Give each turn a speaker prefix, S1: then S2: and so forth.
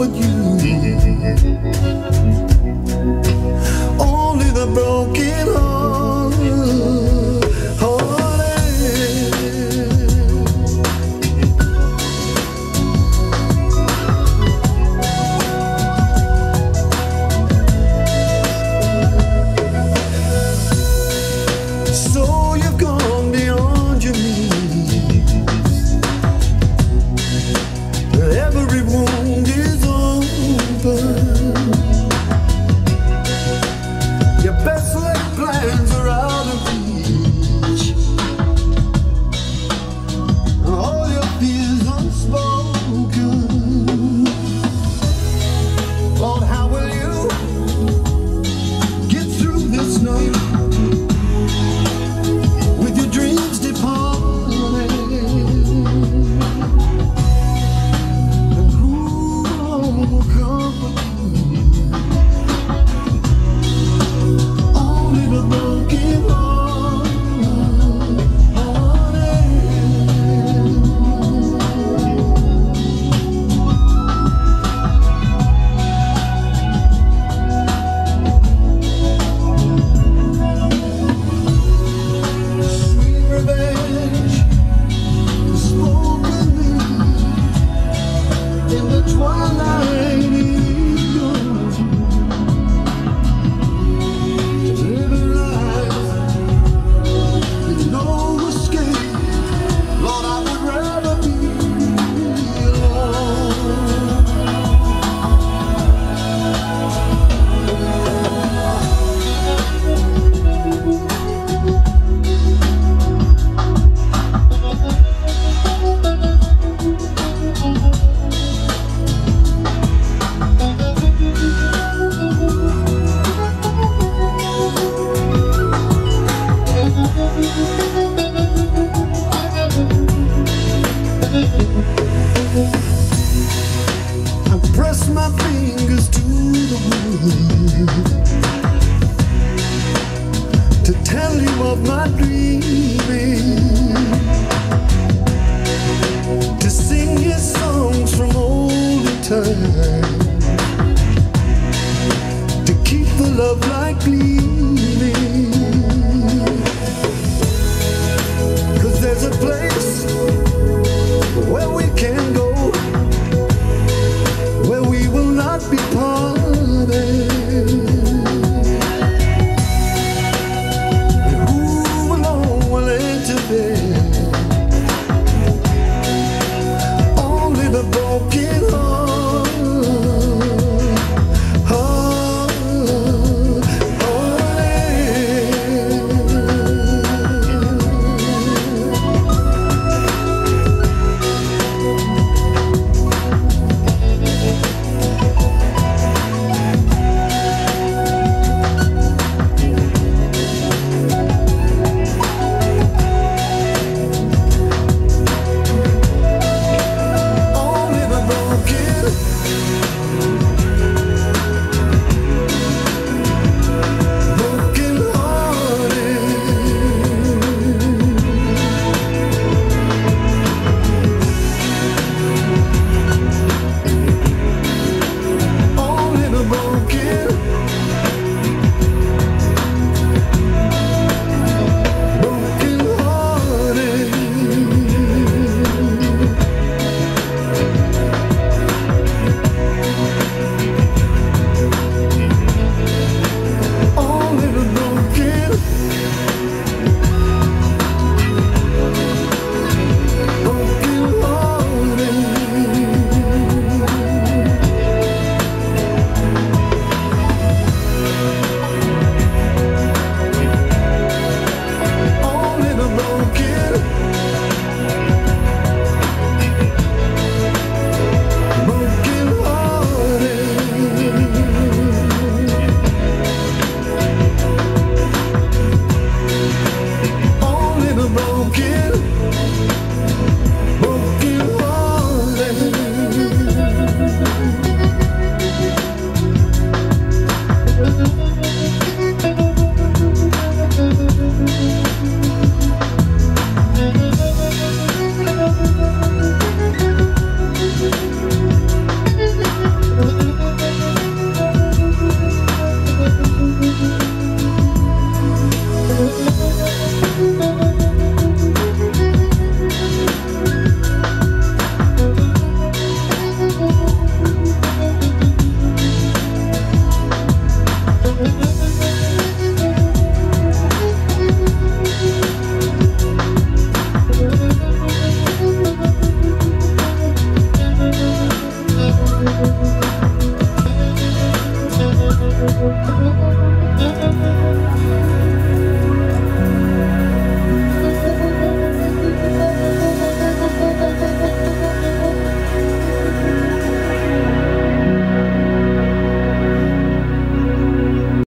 S1: For you?